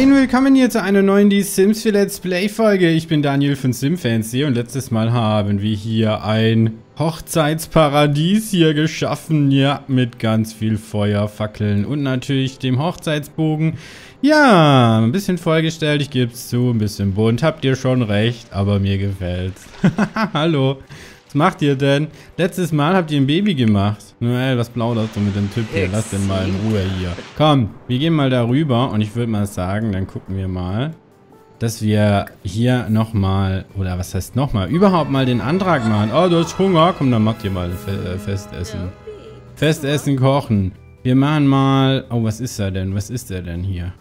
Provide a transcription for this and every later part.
Hey und willkommen hier zu einer neuen Die Sims für Let's Play Folge. Ich bin Daniel von SimFancy und letztes Mal haben wir hier ein Hochzeitsparadies hier geschaffen. Ja, mit ganz viel Feuer, Fackeln und natürlich dem Hochzeitsbogen. Ja, ein bisschen vollgestellt, ich gebe es zu, ein bisschen bunt. Habt ihr schon recht, aber mir gefällt's. Hallo. Was macht ihr denn? Letztes Mal habt ihr ein Baby gemacht. Noel, was plauderst du mit dem Typ hier? Lass den mal in Ruhe hier. Komm, wir gehen mal darüber und ich würde mal sagen, dann gucken wir mal, dass wir hier nochmal, oder was heißt nochmal, überhaupt mal den Antrag machen. Oh, du hast Hunger? Komm, dann macht ihr mal äh, Festessen. Festessen kochen. Wir machen mal, oh, was ist er denn? Was ist er denn hier?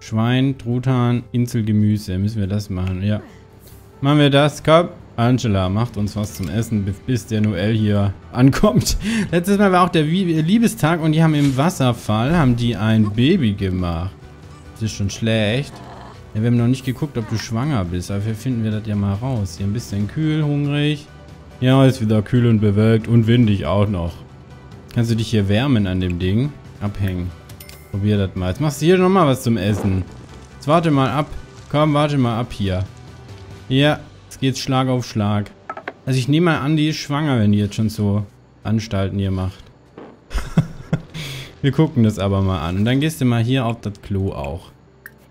Schwein, Truthahn, Inselgemüse. Müssen wir das machen? Ja. Machen wir das? Komm. Angela macht uns was zum Essen, bis der Noel hier ankommt. Letztes Mal war auch der Liebestag und die haben im Wasserfall, haben die ein Baby gemacht. Das ist schon schlecht. Ja, wir haben noch nicht geguckt, ob du schwanger bist, aber wir finden wir das ja mal raus. Hier ein bisschen kühl, hungrig. Ja, ist wieder kühl und bewölkt und windig auch noch. Kannst du dich hier wärmen an dem Ding? Abhängen. Probier das mal. Jetzt machst du hier nochmal was zum Essen. Jetzt warte mal ab. Komm, warte mal ab hier. Ja, Jetzt geht's Schlag auf Schlag. Also ich nehme mal an, die ist schwanger, wenn die jetzt schon so Anstalten hier macht. Wir gucken das aber mal an. Und dann gehst du mal hier auf das Klo auch.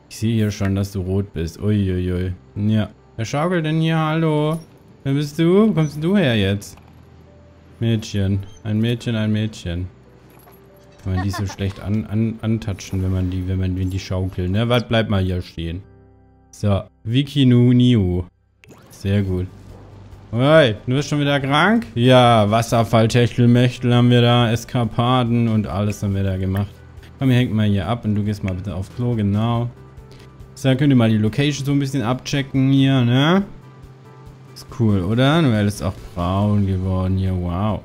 Ich sehe hier schon, dass du rot bist. Uiuiui. Ja. Wer schaukelt denn hier? Hallo? Wer bist du? Wo kommst du her jetzt? Mädchen. Ein Mädchen, ein Mädchen. Kann man die so schlecht an, an, antatschen, wenn man die, wenn man wenn die schaukelt, ne? Was bleibt mal hier stehen? So. Wiki Nu Niu. Sehr gut. Hey, du bist schon wieder krank? Ja, Wasserfall-Techtelmechtel haben wir da, Eskapaden und alles haben wir da gemacht. Komm, wir hängen mal hier ab und du gehst mal bitte aufs Klo, genau. So, dann könnt ihr mal die Location so ein bisschen abchecken hier, ne? Ist cool, oder? Noel ist auch braun geworden hier, wow.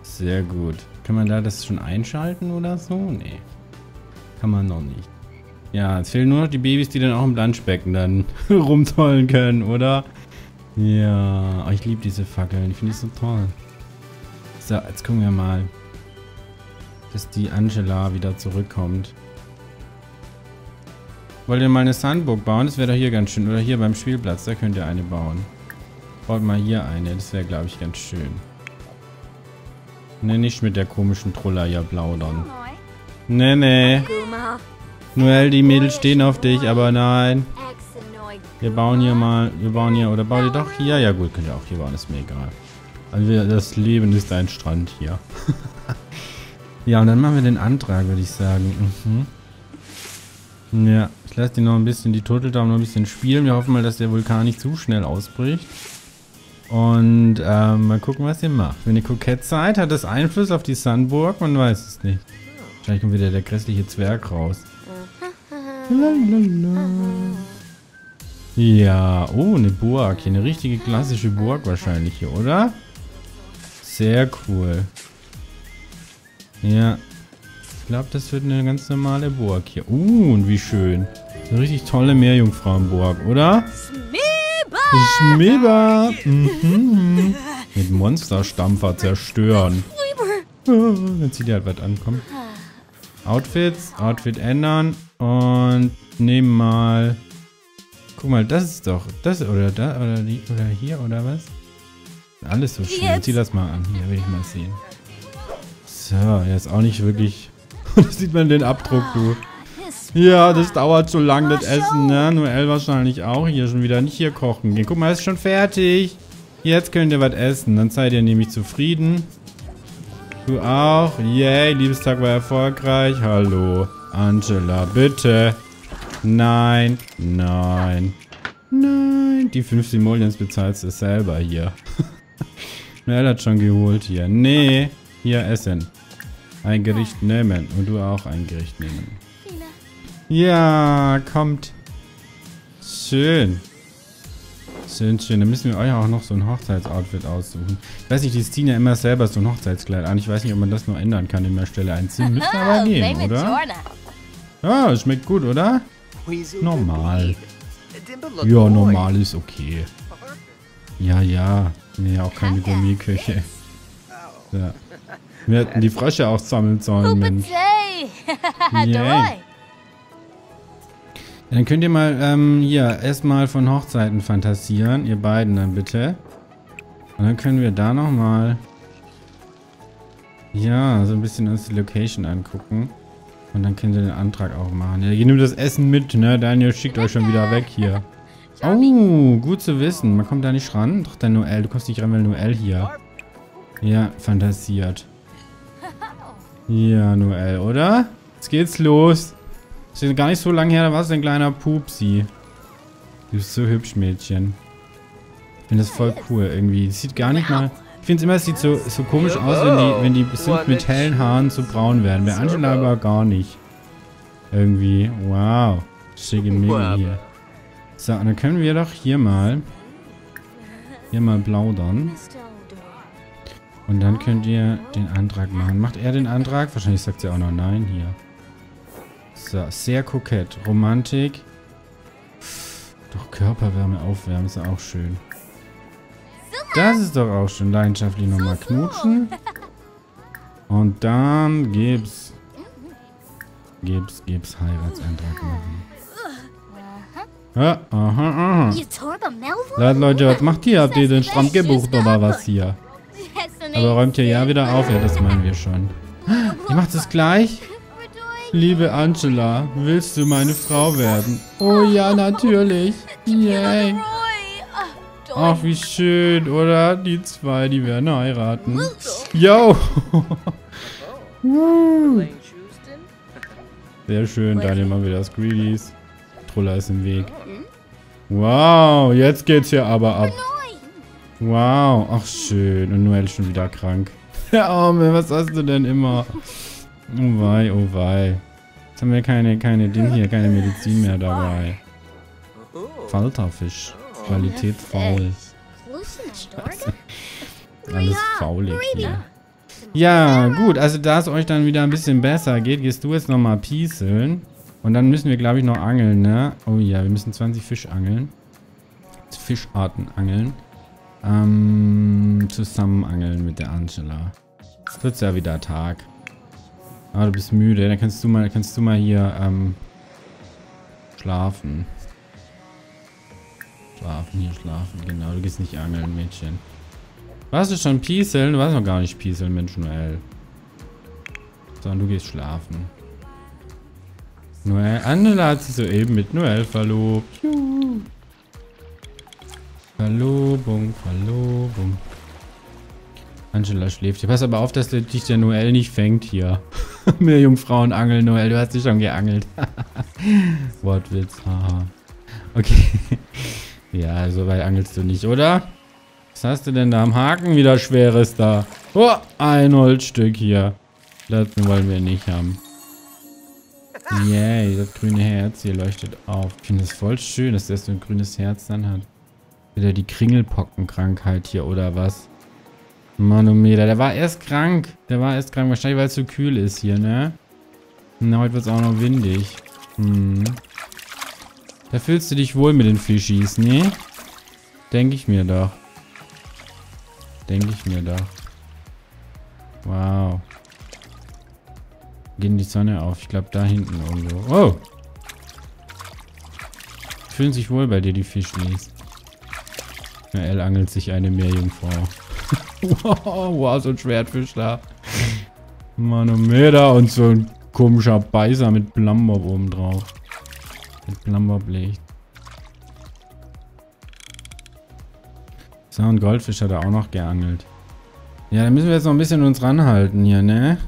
Sehr gut. Kann man da das schon einschalten oder so? Nee. Kann man noch nicht. Ja, es fehlen nur noch die Babys, die dann auch im Planschbecken dann rumtollen können, oder? Ja, oh, ich liebe diese Fackeln. Ich finde die so toll. So, jetzt gucken wir mal, dass die Angela wieder zurückkommt. Wollt ihr mal eine Sandburg bauen? Das wäre doch hier ganz schön. Oder hier beim Spielplatz, da könnt ihr eine bauen. Baut mal hier eine. Das wäre, glaube ich, ganz schön. Ne, nicht mit der komischen Truller hier plaudern. Ne, ne. Noel, die Mädels stehen auf dich, aber nein. Wir bauen hier mal, wir bauen hier, oder bauen ihr doch hier? Ja gut, könnt ihr auch hier bauen, ist mir egal. Also das Leben ist ein Strand hier. ja, und dann machen wir den Antrag, würde ich sagen. Mhm. Ja, ich lasse die noch ein bisschen, die Turteldamen noch ein bisschen spielen. Wir hoffen mal, dass der Vulkan nicht zu schnell ausbricht. Und ähm, mal gucken, was ihr macht. Wenn ihr kokett seid, hat das Einfluss auf die Sunburg? Man weiß es nicht. Wahrscheinlich kommt wieder der grässliche Zwerg raus. Lalalala. Ja, oh, eine Burg. Hier eine richtige klassische Burg wahrscheinlich hier, oder? Sehr cool. Ja. Ich glaube, das wird eine ganz normale Burg hier. Uh, und wie schön. Eine richtig tolle Meerjungfrauenburg, oder? Schmieber! Mhm. Mit Monsterstampfer zerstören. Oh, dann zieht er halt was an, komm. Outfits, Outfit ändern. Und nehmen mal... Guck mal, das ist doch... Das oder da oder, die, oder hier oder was? Alles so schön. Zieh das mal an. Hier will ich mal sehen. So, er ist auch nicht wirklich... sieht man den Abdruck, du. Ja, das dauert so lang, das Essen, ne? Noel wahrscheinlich auch hier schon wieder. Nicht hier kochen gehen. Guck mal, ist schon fertig. Jetzt könnt ihr was essen. Dann seid ihr nämlich zufrieden. Du auch? Yay, Liebestag war erfolgreich. Hallo. Angela, bitte. Nein, nein, nein. Die 5 Simoleons bezahlst du selber hier. Wer hat schon geholt hier? Nee, hier essen. Ein Gericht nehmen. Und du auch ein Gericht nehmen. Ja, kommt. Schön. Schön, schön. Dann müssen wir euch auch noch so ein Hochzeitsoutfit aussuchen. Ich weiß nicht, die ziehen ja immer selber so ein Hochzeitskleid an. Ich weiß nicht, ob man das noch ändern kann in der Stelle einziehen. Müsste aber gehen, oder? Ja, es schmeckt gut, oder? Normal. Ja, normal ist okay. Ja, ja. Nee, auch keine Gummiküche. Ja. Wir hätten die Frösche auch sammeln sollen, Mensch. Yay. Dann könnt ihr mal, ähm, hier, erstmal von Hochzeiten fantasieren. Ihr beiden dann bitte. Und dann können wir da nochmal, ja, so ein bisschen uns die Location angucken. Und dann könnt ihr den Antrag auch machen. Ja, ihr nehmt das Essen mit, ne? Daniel schickt euch schon wieder weg hier. Oh, gut zu wissen. Man kommt da nicht ran. Doch, der Noel. Du kommst nicht ran, weil Noel hier. Ja, fantasiert. Ja, Noel, oder? Jetzt geht's los. Das ist gar nicht so lange her, da war es ein kleiner Pupsi. Du bist so hübsch, Mädchen. Ich finde das voll cool irgendwie. Sieht gar nicht mal... Ich finde es immer, es sieht so, so komisch aus, wenn die, wenn die Sims mit hellen Haaren so braun werden. Bei Angela aber gar nicht. Irgendwie. Wow. Schicke Mega hier. So, und dann können wir doch hier mal... Hier mal plaudern. Und dann könnt ihr den Antrag machen. Macht er den Antrag? Wahrscheinlich sagt sie auch noch nein hier. So, sehr kokett. Romantik. Doch Körperwärme aufwärmen ist auch schön. Das ist doch auch schön. Leidenschaftlich nochmal knutschen. Und dann gibt's... Gibt's, gibt's Heiratsantrag machen. Ja, aha, aha. Leute, Leute, was macht ihr? Habt ihr den Strand gebucht oder was hier? Aber räumt ihr ja wieder auf? Ja, das meinen wir schon. Ihr macht es gleich? Liebe Angela, willst du meine Frau werden? Oh ja, natürlich. Yay. Ach, wie schön, oder? Die zwei, die werden heiraten. Yo! Sehr schön, Daniel mal wieder das Greedies. Truller ist im Weg. Wow, jetzt geht's hier aber ab. Wow, ach schön. Und Noel ist schon wieder krank. Der Arme, was hast du denn immer? Oh wei, oh wei. Jetzt haben wir keine, keine Ding hier, keine Medizin mehr dabei. Falterfisch. Qualität faul. Alles faulig hier. Ja, gut. Also da es euch dann wieder ein bisschen besser geht, gehst du jetzt nochmal pieseln. Und dann müssen wir, glaube ich, noch angeln, ne? Oh ja, wir müssen 20 Fisch angeln. Fischarten angeln. Ähm, zusammen angeln mit der Angela. Jetzt wird ja wieder Tag. Ah, du bist müde. Dann kannst du mal, kannst du mal hier ähm, schlafen. Schlafen, hier schlafen. Genau, du gehst nicht angeln, Mädchen. Warst du schon pieseln? Du warst noch gar nicht pieseln, Mensch, Noel. Sondern du gehst schlafen. Noel, Angela hat sich soeben mit Noel verlobt. Verlobung, Verlobung. Angela schläft hier. Pass aber auf, dass dich der Noel nicht fängt hier. Mehr Jungfrauen angeln, Noel. Du hast dich schon geangelt. Wortwitz, haha. Okay. Ja, so weit angelst du nicht, oder? Was hast du denn da am Haken wieder Schweres da? Oh, ein Holzstück hier. Das wollen wir nicht haben. Yay, das grüne Herz hier leuchtet auf. Ich finde es voll schön, dass der so ein grünes Herz dann hat. Wieder die Kringelpockenkrankheit hier, oder was? Manometer, der war erst krank. Der war erst krank, wahrscheinlich weil es so kühl ist hier, ne? Na, heute wird es auch noch windig. Hm. Da fühlst du dich wohl mit den Fischis, ne? Denke ich mir doch. Denke ich mir doch. Wow. Gehen die Sonne auf. Ich glaube, da hinten irgendwo. Oh! Fühlen sich wohl bei dir, die Fischlis. L angelt sich eine Meerjungfrau. wow, so ein Schwertfisch da. Manometer und so ein komischer Beißer mit Blambob oben drauf. Mit Blambob-Licht. So, ein Goldfisch hat er auch noch geangelt. Ja, da müssen wir jetzt noch ein bisschen uns ranhalten hier, ne?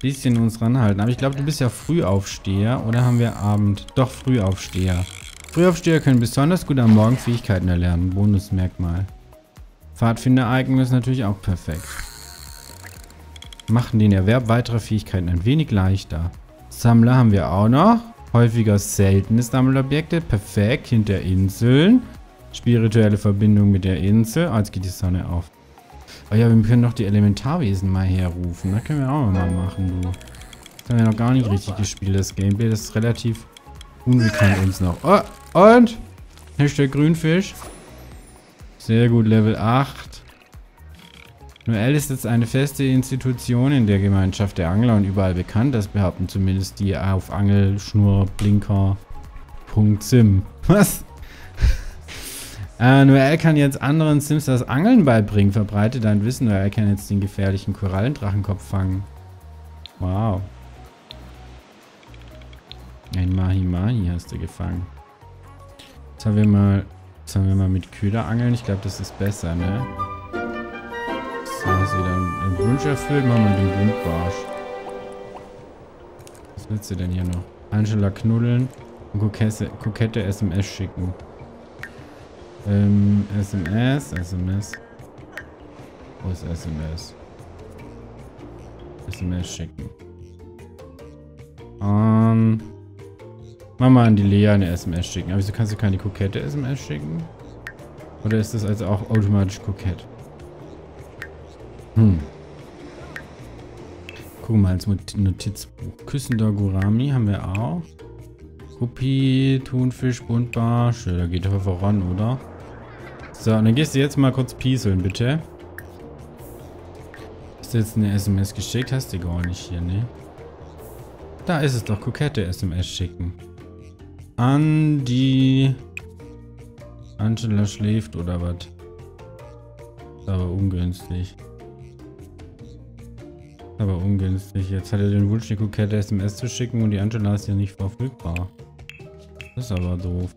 Bisschen uns ranhalten. Aber ich glaube, du bist ja Frühaufsteher. Oder haben wir Abend? Doch, Frühaufsteher. Frühaufsteher können besonders gut am Morgen Fähigkeiten erlernen. Bonusmerkmal. Pfadfinder-Icon ist natürlich auch perfekt. Machen den Erwerb weiterer Fähigkeiten ein wenig leichter. Sammler haben wir auch noch. Häufiger seltene Sammelobjekte. Perfekt. Hinter Inseln. Spirituelle Verbindung mit der Insel. Oh, jetzt geht die Sonne auf. Oh ja, wir können doch die Elementarwesen mal herrufen. Das können wir auch mal machen, du. Das haben wir noch gar nicht richtig gespielt, das Gameplay. Das ist relativ unbekannt uns noch. Oh, und? Hashtag Grünfisch. Sehr gut, Level 8. Noel ist jetzt eine feste Institution in der Gemeinschaft der Angler und überall bekannt. Das behaupten zumindest die auf Angelschnur, Blinker, Sim. Was? äh, Noel kann jetzt anderen Sims das Angeln beibringen. Verbreite dein Wissen. Noel kann jetzt den gefährlichen Korallendrachenkopf fangen. Wow. Ein Mahi-Mahi hast du gefangen. Jetzt haben wir mal, haben wir mal mit Köder angeln. Ich glaube, das ist besser, ne? So, ist wieder ein Wunsch erfüllt. Machen wir den Buntbarsch. Was willst du denn hier noch? Angela knuddeln und kokette, kokette SMS schicken. Ähm, SMS, SMS. Wo ist SMS? SMS schicken. Ähm. Mach mal an die Lea eine SMS schicken. Aber wieso kannst du keine kokette SMS schicken? Oder ist das also auch automatisch kokett? Hm. Gucken wir mal ins Notizbuch. Küssender Gurami haben wir auch. Kopie, Thunfisch, Buntbarsch. Ja, da geht er voran, oder? So, und dann gehst du jetzt mal kurz pieseln, bitte. Hast du jetzt eine SMS geschickt? Hast du gar nicht hier, ne? Da ist es doch. Kokette SMS schicken. An die... Angela schläft oder was? Aber ungünstig. Aber ungünstig. Jetzt hat er den Wunsch, die Kokette SMS zu schicken und die Angela ist ja nicht verfügbar. Das ist aber doof.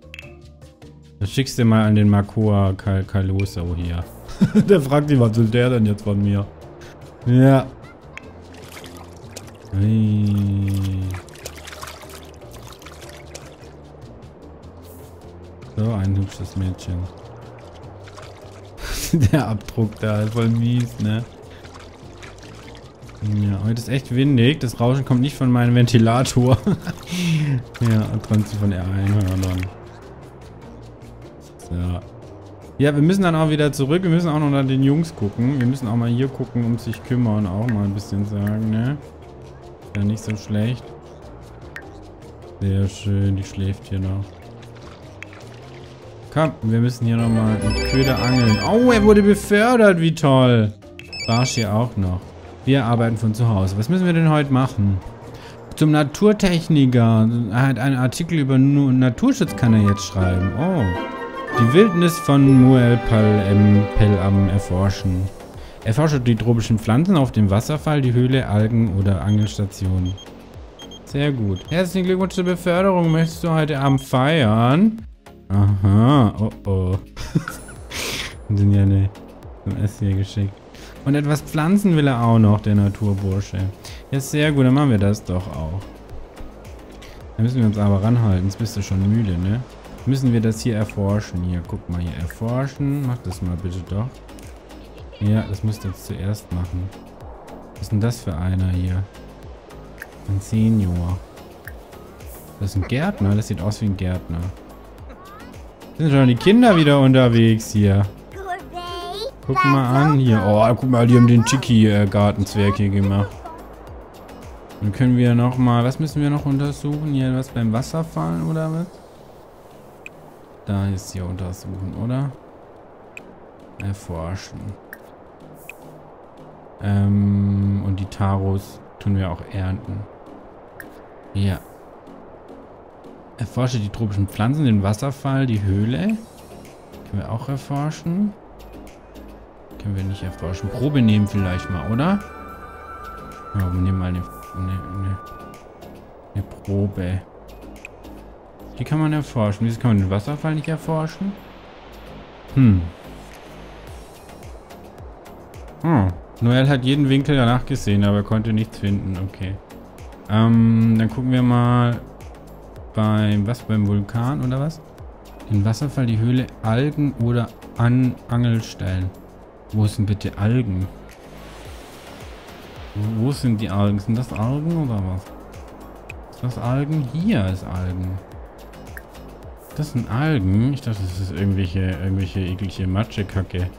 Das schickst du mal an den Makoa Kal Kaloso hier. der fragt sich, was will der denn jetzt von mir? Ja. So, ein hübsches Mädchen. der Abdruck da ist voll mies, ne? Ja, heute ist echt windig. Das Rauschen kommt nicht von meinem Ventilator. ja, und trotzdem von der Einhörnern. So. Ja, wir müssen dann auch wieder zurück. Wir müssen auch noch nach den Jungs gucken. Wir müssen auch mal hier gucken, um sich kümmern. Auch mal ein bisschen sagen, ne? Ja, nicht so schlecht. Sehr schön, die schläft hier noch. Komm, wir müssen hier nochmal einen Köder angeln. Oh, er wurde befördert, wie toll. Barsch hier auch noch. Wir arbeiten von zu Hause. Was müssen wir denn heute machen? Zum Naturtechniker. Er hat einen Artikel über Naturschutz kann er jetzt schreiben. Oh. Die Wildnis von Muel Pal Pellam erforschen. Erforsche die tropischen Pflanzen auf dem Wasserfall, die Höhle, Algen oder Angelstation. Sehr gut. Herzlichen Glückwunsch zur Beförderung. Möchtest du heute Abend feiern? Aha. Oh oh. sind ja eine SMS hier geschickt. Und etwas pflanzen will er auch noch, der Naturbursche. Ja, sehr gut, dann machen wir das doch auch. Dann müssen wir uns aber ranhalten, sonst bist du schon müde, ne? Müssen wir das hier erforschen. Hier, guck mal hier, erforschen. Mach das mal bitte doch. Ja, das musst du jetzt zuerst machen. Was ist denn das für einer hier? Ein Senior. Das ist ein Gärtner, das sieht aus wie ein Gärtner. Sind schon die Kinder wieder unterwegs hier. Guck mal an hier. Oh, guck mal, die haben den Tiki-Gartenzwerg hier gemacht. Dann können wir noch mal... Was müssen wir noch untersuchen? Hier was beim Wasserfall oder was? Da ist hier untersuchen, oder? Erforschen. Ähm, und die Taros tun wir auch ernten. Ja. Erforsche die tropischen Pflanzen, den Wasserfall, die Höhle. Können wir auch erforschen. Können wir nicht erforschen. Probe nehmen vielleicht mal, oder? Ja, wir nehmen mal eine, eine, eine, Probe. Die kann man erforschen. Wieso kann man den Wasserfall nicht erforschen? Hm. Hm. Noel hat jeden Winkel danach gesehen, aber konnte nichts finden. Okay. Ähm, dann gucken wir mal beim, was, beim Vulkan oder was? Den Wasserfall, die Höhle, Algen oder an Angelstellen. Wo sind bitte Algen? Wo sind die Algen? Sind das Algen oder was? Ist das Algen? Hier ist Algen. Das sind Algen? Ich dachte, das ist irgendwelche, irgendwelche eklige Matschekacke.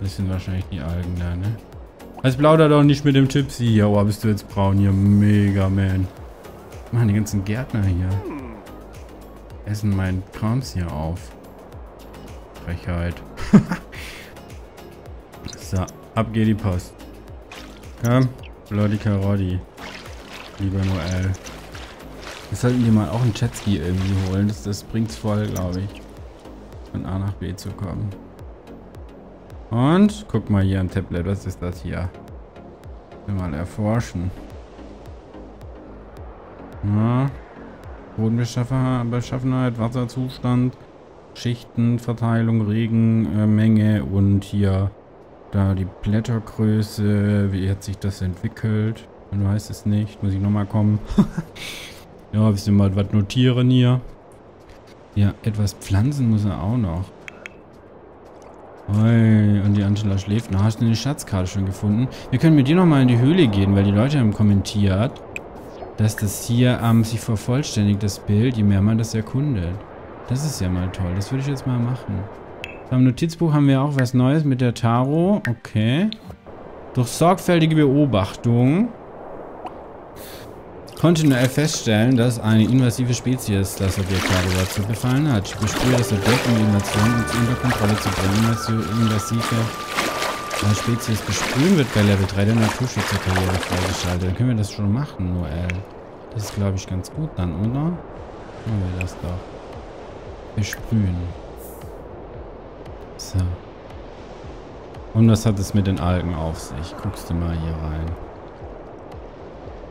Das sind wahrscheinlich die Algen da, ne? Also plaudert doch nicht mit dem Tipsy hier. Oh, bist du jetzt braun hier. Mega, man. Machen die ganzen Gärtner hier. Essen meinen Krams hier auf. Frechheit. So, ab geht die Post. Komm, Bloody Karotti. Lieber Noel. Wir sollten dir mal auch einen Jetski irgendwie holen. Das, das bringt's voll, glaube ich. Von A nach B zu kommen. Und guck mal hier am Tablet. Was ist das hier? Mal erforschen. Ja. Bodenbeschaffenheit, Wasserzustand, Schichtenverteilung, Regenmenge äh, und hier da die Blättergröße. Wie hat sich das entwickelt? Man weiß es nicht. Muss ich nochmal kommen. ja, wir mal was notieren hier. Ja, etwas pflanzen muss er auch noch. Oi, und die Angela schläft. Na, hast du eine Schatzkarte schon gefunden? Wir können mit dir nochmal in die Höhle gehen, weil die Leute haben kommentiert, dass das hier ähm, sich vervollständigt, das Bild, je mehr man das erkundet. Das ist ja mal toll. Das würde ich jetzt mal machen. Beim Notizbuch haben wir auch was Neues mit der Taro. Okay. Durch sorgfältige Beobachtung konnte nur feststellen, dass eine invasive Spezies das Objekt darüber zu befallen hat. Ich bespüre das Objekt, um die Invasion unter Kontrolle zu bringen. Invasive Spezies besprühen wird bei Level 3 der Naturschützerkarriere freigeschaltet. Dann können wir das schon machen, Noel. Das ist, glaube ich, ganz gut dann, oder? Machen wir das doch. Besprühen. So. Und was hat es mit den Algen auf sich? Guckst du mal hier rein.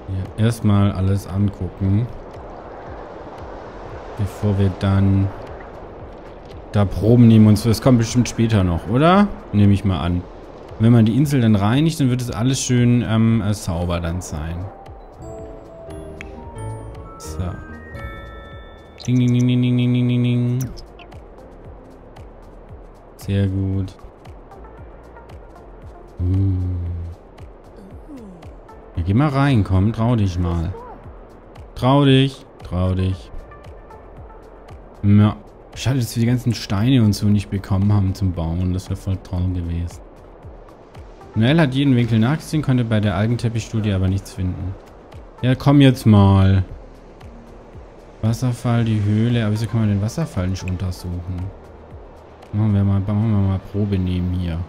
Hier erstmal alles angucken. Bevor wir dann da Proben nehmen und so. Das kommt bestimmt später noch, oder? Nehme ich mal an. wenn man die Insel dann reinigt, dann wird es alles schön ähm, äh, sauber dann sein. So. Ding, ding, ding, ding, ding, ding, ding, ding. Sehr gut. Hm. Ja, geh mal rein, komm, trau dich mal. Trau dich, trau dich. Ja. Schade, dass wir die ganzen Steine und so nicht bekommen haben zum Bauen. Das wäre voll toll gewesen. Noel hat jeden Winkel nachgesehen, konnte bei der Algenteppichstudie aber nichts finden. Ja, komm jetzt mal. Wasserfall, die Höhle. Aber wieso kann man den Wasserfall nicht untersuchen? Machen wir mal, machen wir mal Probe nehmen hier.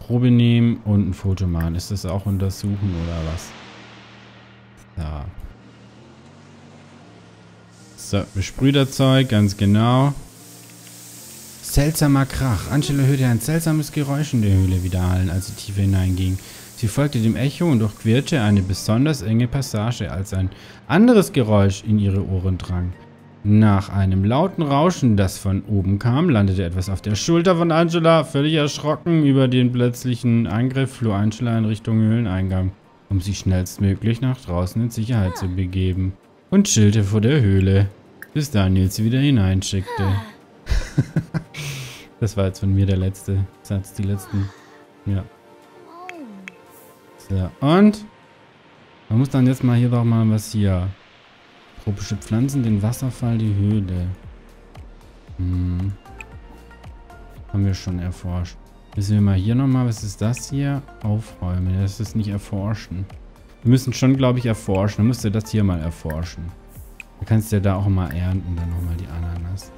Probe nehmen und ein Foto machen. Ist das auch untersuchen oder was? Da. So, Besprühterzeug, ganz genau. Seltsamer Krach. Angela hörte ein seltsames Geräusch in der Höhle widerhallen, als sie tiefer hineinging. Sie folgte dem Echo und durchquerte eine besonders enge Passage, als ein anderes Geräusch in ihre Ohren drang. Nach einem lauten Rauschen, das von oben kam, landete etwas auf der Schulter von Angela. Völlig erschrocken über den plötzlichen Angriff floh Angela in Richtung Höhleneingang, um sich schnellstmöglich nach draußen in Sicherheit zu begeben. Und chillte vor der Höhle, bis Daniel sie wieder hineinschickte. das war jetzt von mir der letzte Satz, die letzten. Ja. So, und? Man muss dann jetzt mal hier doch mal was hier Tropische Pflanzen, den Wasserfall, die Höhle. Hm. Haben wir schon erforscht. Müssen wir mal hier nochmal, was ist das hier? Aufräumen. Das ist nicht erforschen. Wir müssen schon, glaube ich, erforschen. Dann müsst ihr das hier mal erforschen. Da kannst du ja da auch mal ernten, dann nochmal die Ananas.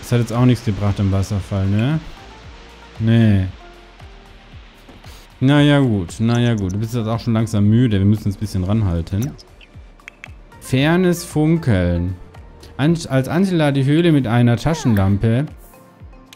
Das hat jetzt auch nichts gebracht im Wasserfall, ne? Nee. Naja gut, naja gut. Du bist jetzt auch schon langsam müde. Wir müssen uns ein bisschen ranhalten. Fernes Funkeln. als Angela die Höhle mit einer Taschenlampe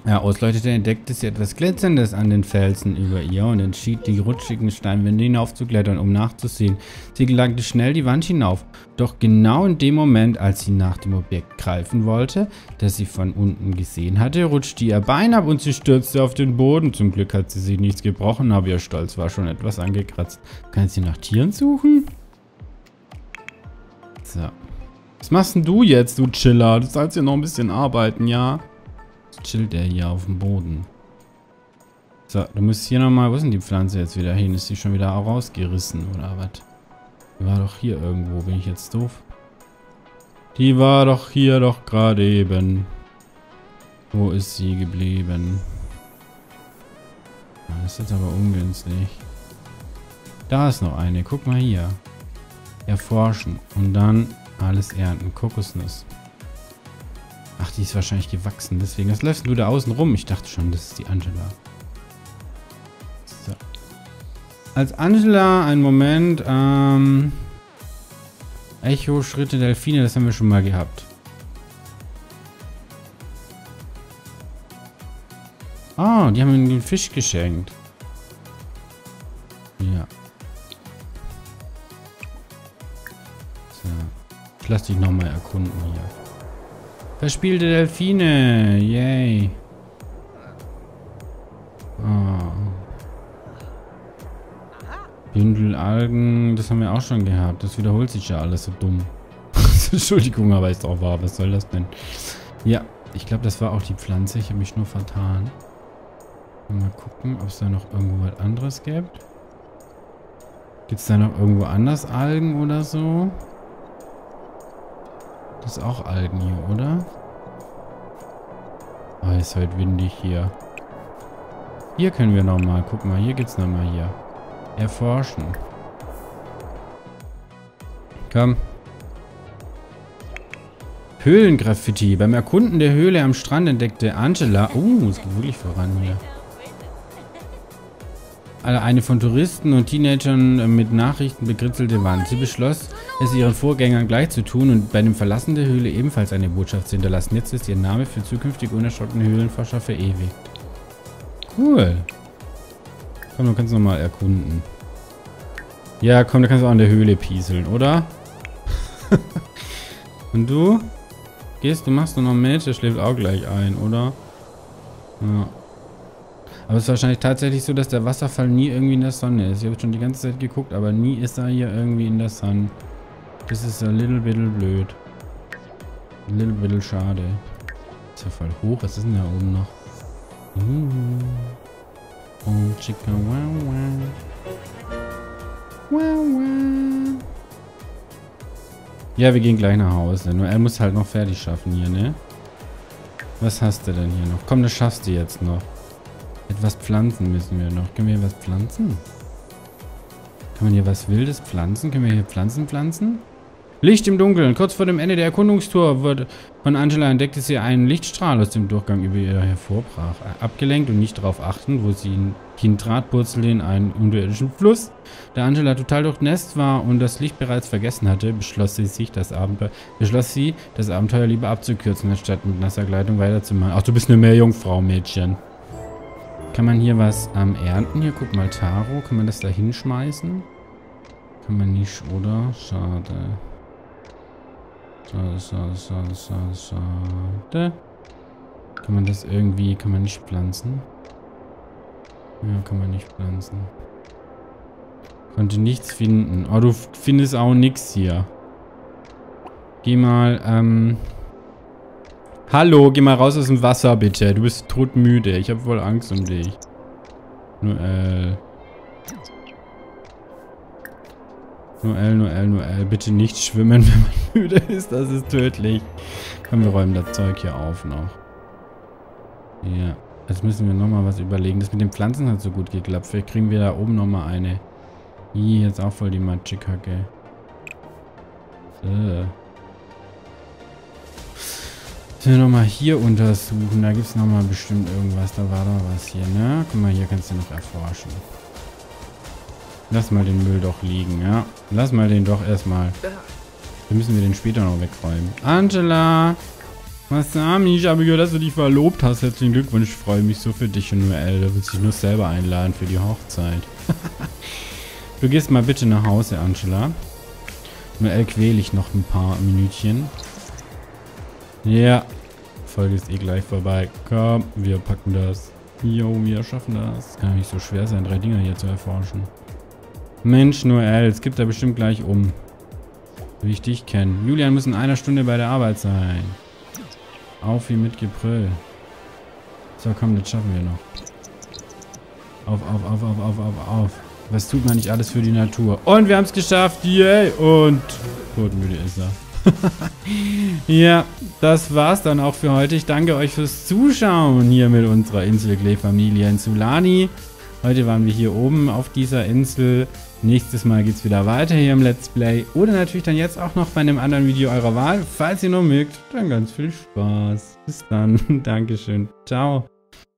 ja, ausleuchtete, entdeckte sie etwas Glitzerndes an den Felsen über ihr und entschied, die rutschigen Steinwände hinaufzuklettern, um nachzusehen. Sie gelangte schnell die Wand hinauf, doch genau in dem Moment, als sie nach dem Objekt greifen wollte, das sie von unten gesehen hatte, rutschte ihr Bein ab und sie stürzte auf den Boden. Zum Glück hat sie sich nichts gebrochen, aber ihr Stolz war schon etwas angekratzt. Kann sie nach Tieren suchen? So. Was machst denn du jetzt, du Chiller? Du sollst hier noch ein bisschen arbeiten, ja? Jetzt chillt der hier auf dem Boden. So, du musst hier nochmal... Wo ist denn die Pflanze jetzt wieder hin? Ist die schon wieder rausgerissen oder was? Die war doch hier irgendwo. Bin ich jetzt doof? Die war doch hier doch gerade eben. Wo ist sie geblieben? Das ist jetzt aber ungünstig. Da ist noch eine. Guck mal hier. Erforschen. Und dann alles ernten. Kokosnuss. Ach, die ist wahrscheinlich gewachsen. Deswegen. Was läufst du da außen rum? Ich dachte schon, das ist die Angela. So. Als Angela, einen Moment, ähm... Echo, Schritte, Delfine, das haben wir schon mal gehabt. Ah, die haben ihm den Fisch geschenkt. Lass dich nochmal erkunden hier. Verspielte Delfine. Yay. Oh. Bündel Algen, das haben wir auch schon gehabt. Das wiederholt sich ja alles so dumm. Entschuldigung, aber ist auch wahr. Was soll das denn? Ja, ich glaube, das war auch die Pflanze. Ich habe mich nur vertan. Mal gucken, ob es da noch irgendwo was anderes gibt. Gibt es da noch irgendwo anders Algen oder so? Ist auch Algen hier, oder? Oh, ist halt windig hier. Hier können wir nochmal. Guck mal, hier geht's nochmal hier. Erforschen. Komm. Höhlengraffiti. Beim Erkunden der Höhle am Strand entdeckte Angela... Oh, es geht wirklich voran hier. Eine von Touristen und Teenagern mit Nachrichten bekritzelte Wand. Sie beschloss, es ihren Vorgängern gleich zu tun und bei dem Verlassen der Höhle ebenfalls eine Botschaft zu hinterlassen. Jetzt ist ihr Name für zukünftige unerschrockene Höhlenforscher verewigt. Cool. Komm, du kannst nochmal erkunden. Ja, komm, da kannst du auch in der Höhle pieseln, oder? Und du? Gehst du, machst du noch mit? Der schläft auch gleich ein, oder? Ja. Aber es ist wahrscheinlich tatsächlich so, dass der Wasserfall nie irgendwie in der Sonne ist. Ich habe schon die ganze Zeit geguckt, aber nie ist er hier irgendwie in der Sonne. Das ist ein little bit blöd. Ein little bit schade. Ist ja voll hoch. Was ist denn da oben noch? Oh, Chica, wow, wow. Wow, wow. Ja, wir gehen gleich nach Hause. Nur er muss halt noch fertig schaffen hier, ne? Was hast du denn hier noch? Komm, das schaffst du jetzt noch. Etwas pflanzen müssen wir noch. Können wir hier was pflanzen? Kann man hier was Wildes pflanzen? Können wir hier Pflanzen pflanzen? Licht im Dunkeln. Kurz vor dem Ende der Erkundungstour wurde von Angela entdeckte sie einen Lichtstrahl aus dem Durchgang über ihr hervorbrach. Abgelenkt und nicht darauf achten, wo sie hintrat, purzelte in einen unterirdischen Fluss. Da Angela total durchnässt war und das Licht bereits vergessen hatte, beschloss sie, sich das Abenteuer, beschloss sie, das Abenteuer lieber abzukürzen, anstatt mit nasser Kleidung weiterzumachen. Ach, du bist eine Meerjungfrau, Mädchen. Kann man hier was ähm, ernten? Hier, guck mal, Taro. Kann man das da hinschmeißen? Kann man nicht, oder? Schade. Schade, schade, schade, schade, schade. Kann man das irgendwie, kann man nicht pflanzen? Ja, kann man nicht pflanzen. Konnte nichts finden. Oh, du findest auch nichts hier. Geh mal, ähm... Hallo, geh mal raus aus dem Wasser, bitte. Du bist todmüde. Ich habe voll Angst um dich. Noel. Noel, Noel, Noel. Bitte nicht schwimmen, wenn man müde ist. Das ist tödlich. Komm, wir räumen das Zeug hier auf noch. Ja. Jetzt müssen wir nochmal was überlegen. Das mit den Pflanzen hat so gut geklappt. Vielleicht kriegen wir da oben nochmal eine. Hier, jetzt auch voll die Matschekacke. So. Müssen wir nochmal hier untersuchen. Da gibt es nochmal bestimmt irgendwas. Da war doch was hier, ne? Guck mal, hier kannst du noch erforschen. Lass mal den Müll doch liegen, ja? Lass mal den doch erstmal. Wir müssen wir den später noch wegräumen. Angela! Was Masami, ich habe gehört, dass du dich verlobt hast. Herzlichen Glückwunsch. Ich freue mich so für dich und Noel. Du willst dich nur selber einladen für die Hochzeit. du gehst mal bitte nach Hause, Angela. Noel quäle ich noch ein paar Minütchen. Ja. Folge ist eh gleich vorbei. Komm, wir packen das. Jo, wir schaffen das. Kann nicht so schwer sein, drei Dinger hier zu erforschen. Mensch, Noel, es gibt da bestimmt gleich um. Wie ich dich kenne. Julian muss in einer Stunde bei der Arbeit sein. Auf wie mit Gebrüll. So, komm, das schaffen wir noch. Auf, auf, auf, auf, auf, auf, auf. Was tut man nicht alles für die Natur? Und wir haben es geschafft. Yay! Und todmüde ist er. ja, das war's dann auch für heute. Ich danke euch fürs Zuschauen hier mit unserer Inselklee-Familie in Sulani. Heute waren wir hier oben auf dieser Insel. Nächstes Mal geht's wieder weiter hier im Let's Play. Oder natürlich dann jetzt auch noch bei einem anderen Video eurer Wahl. Falls ihr noch mögt, dann ganz viel Spaß. Bis dann. Dankeschön. Ciao.